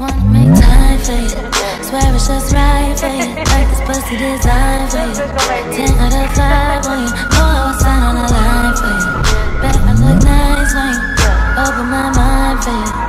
wanna make time for you. Swear it's just right for you. Like this pussy designed for you. Ten out of five on you. Four hours on the line for you. Bet I look nice on you. Open my mind for you.